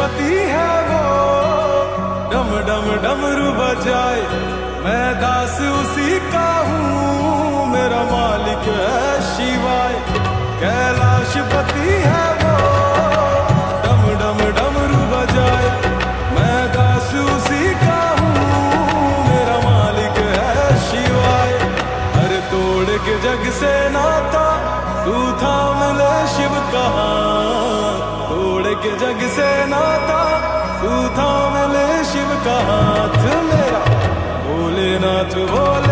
कैलाशपति है वो। डम डम डमरू बजाए। मैं दास उसी का हूँ, मेरा मालिक है शिवाय। कैलाशपति है वो। डम डम डमरू बजाए। मैं दास उसी का हूँ, मेरा मालिक है शिवाय। अरे तोड़ के जग से नाता, तू थाम ले के जग से नाता तू था मिले शिव का हाथ मेरा। भोलेनाथ भोले